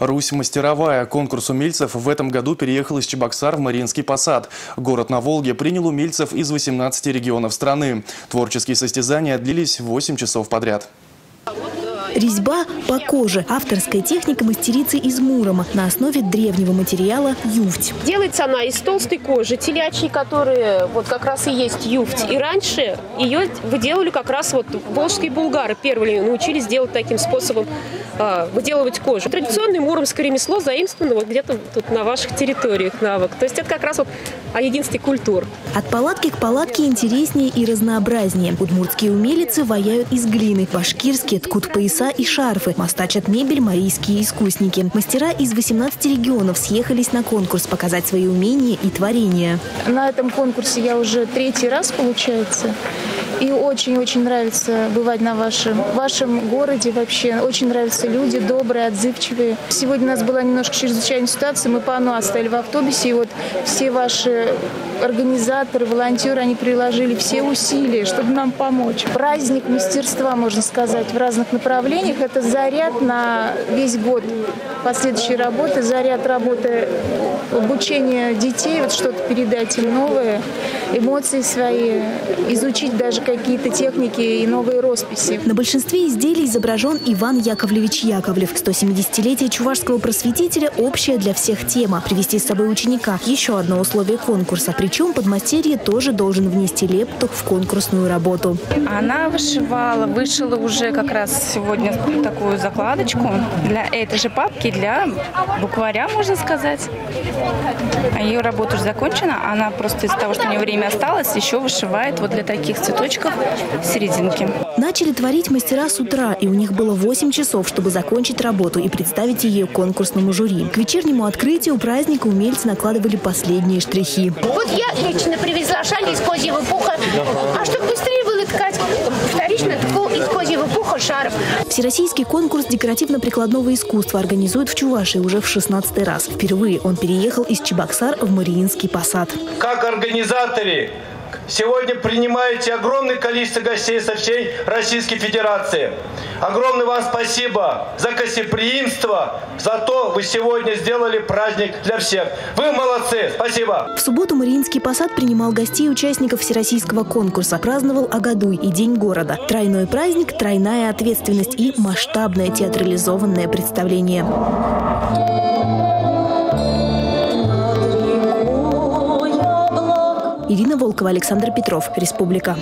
Русь мастеровая. Конкурс умельцев в этом году переехал из Чебоксар в Мариинский посад. Город на Волге принял умельцев из 18 регионов страны. Творческие состязания длились 8 часов подряд. Резьба по коже. Авторская техника мастерицы из Мурома на основе древнего материала юфть. Делается она из толстой кожи, телячьей, которая вот как раз и есть юфть. И раньше ее выделывали как раз вот волжские булгары. Первые научились делать таким способом а, выделывать кожу. Традиционное муромское ремесло заимствовано вот где-то тут на ваших территориях навык. То есть это как раз вот о единстве культур. От палатки к палатке интереснее и разнообразнее. Удмуртские умелицы ваяют из глины, башкирские ткут пояса пояса и шарфы, мастачат мебель марийские искусники. Мастера из 18 регионов съехались на конкурс показать свои умения и творения. На этом конкурсе я уже третий раз, получается. И очень-очень нравится бывать на вашем, вашем городе вообще. Очень нравятся люди, добрые, отзывчивые. Сегодня у нас была немножко чрезвычайная ситуация. Мы по АНО оставили в автобусе, и вот все ваши организаторы, волонтеры, они приложили все усилия, чтобы нам помочь. Праздник мастерства, можно сказать, в разных направлениях. Это заряд на весь год последующей работы, заряд работы обучения детей, вот что-то передать им новое, эмоции свои, изучить даже какие-то техники и новые росписи. На большинстве изделий изображен Иван Яковлевич Яковлев. 170-летие чувашского просветителя – общая для всех тема. Привести с собой ученика – еще одно условие конкурса. Причем подмастерье тоже должен внести лепту в конкурсную работу. Она вышивала, вышила уже как раз сегодня такую закладочку для этой же папки, для букваря, можно сказать. Ее работа уже закончена. Она просто из-за того, что у нее время осталось, еще вышивает вот для таких цветочков серединки. Начали творить мастера с утра, и у них было 8 часов, чтобы закончить работу и представить ее конкурсному жюри. К вечернему открытию праздника умельцы накладывали последние штрихи. Вот я лично привезла шаль из козьего пуха, а чтобы быстрее было шарф. Всероссийский конкурс декоративно-прикладного искусства организуют в Чувашии уже в 16 раз. Впервые он переехал из Чебоксар в Мариинский посад. Как организаторы сегодня принимаете огромное количество гостей со всей Российской Федерации. Огромное вам спасибо за гостеприимство, за то, вы сегодня сделали праздник для всех. Вы молодцы, спасибо. В субботу Мариинский посад принимал гостей участников Всероссийского конкурса, праздновал Агадуй и День города. Тройной праздник, тройная ответственность и масштабное театрализованное представление. Ирина Волкова, Александр Петров. Республика.